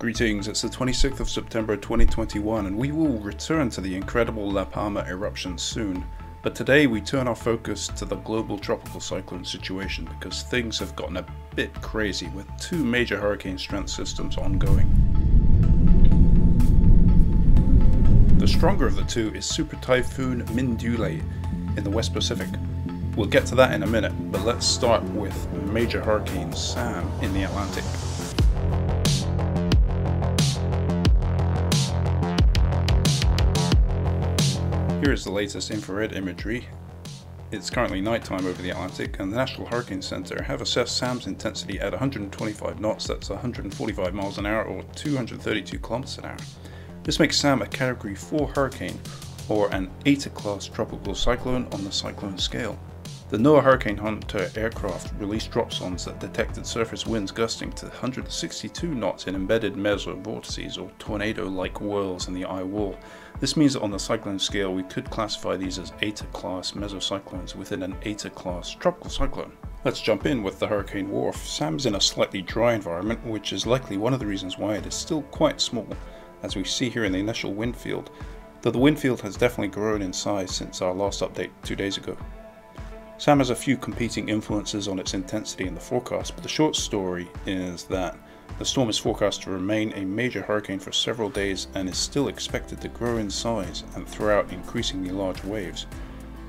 Greetings, it's the 26th of September 2021 and we will return to the incredible La Palma eruption soon. But today we turn our focus to the global tropical cyclone situation because things have gotten a bit crazy with two major hurricane strength systems ongoing. The stronger of the two is Super Typhoon Mindulle in the West Pacific. We'll get to that in a minute, but let's start with Major Hurricane Sam in the Atlantic. Here is the latest infrared imagery. It's currently nighttime over the Atlantic, and the National Hurricane Center have assessed Sam's intensity at 125 knots, that's 145 miles an hour or 232 kilometers an hour. This makes Sam a Category 4 hurricane, or an ETA class tropical cyclone on the cyclone scale. The NOAA Hurricane Hunter aircraft released dropsondes that detected surface winds gusting to 162 knots in embedded mesovortices or tornado-like whirls in the eye wall. This means that on the cyclone scale we could classify these as ETA class mesocyclones within an ETA class tropical cyclone. Let's jump in with the Hurricane WRF. Sam's in a slightly dry environment which is likely one of the reasons why it is still quite small as we see here in the initial wind field, though the wind field has definitely grown in size since our last update two days ago. Sam has a few competing influences on its intensity in the forecast, but the short story is that the storm is forecast to remain a major hurricane for several days and is still expected to grow in size and throw out increasingly large waves.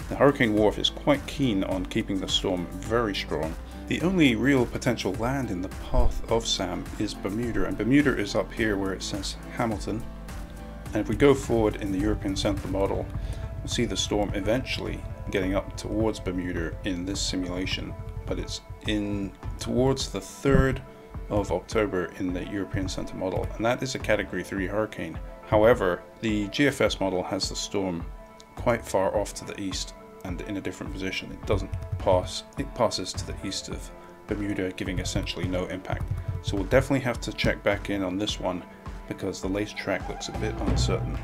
The Hurricane WRF is quite keen on keeping the storm very strong. The only real potential land in the path of Sam is Bermuda, and Bermuda is up here where it says Hamilton. And if we go forward in the European Center model, we'll see the storm eventually getting up towards Bermuda in this simulation, but it's in towards the 3rd of October in the European Center model, and that is a Category 3 hurricane. However, the GFS model has the storm quite far off to the east and in a different position. It doesn't pass, it passes to the east of Bermuda, giving essentially no impact. So we'll definitely have to check back in on this one because the lace track looks a bit uncertain.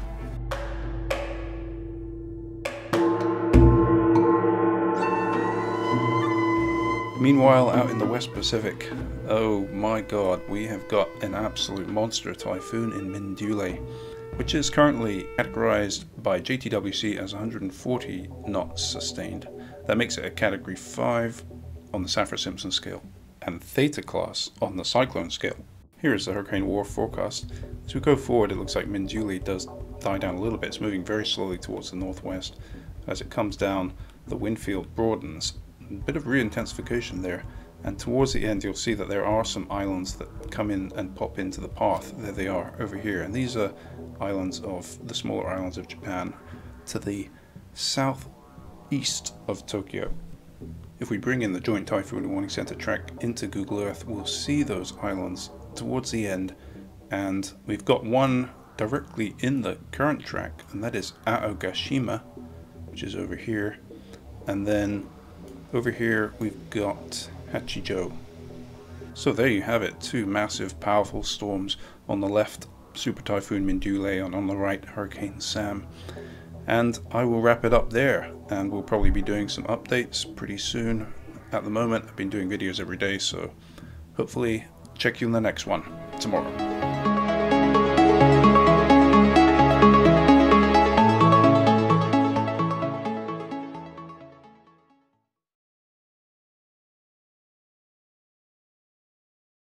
Meanwhile, out in the West Pacific, oh my god, we have got an absolute monster typhoon in Mindulle, which is currently categorized by JTWC as 140 knots sustained. That makes it a Category 5 on the Saffir-Simpson scale, and Theta class on the Cyclone scale. Here is the Hurricane WRF forecast. As we go forward, it looks like Mindulle does die down a little bit. It's moving very slowly towards the northwest. As it comes down, the wind field broadens a bit of re-intensification there. And towards the end you'll see that there are some islands that come in and pop into the path. There they are over here. And these are islands of the smaller islands of Japan to the southeast of Tokyo. If we bring in the joint typhoon warning center track into Google Earth we'll see those islands towards the end. And we've got one directly in the current track and that is Aogashima which is over here. And then over here we've got Hachijo. So there you have it, two massive powerful storms on the left, Super Typhoon Mindulle, and on the right, Hurricane Sam. And I will wrap it up there, and we'll probably be doing some updates pretty soon. At the moment, I've been doing videos every day, so hopefully check you in the next one tomorrow.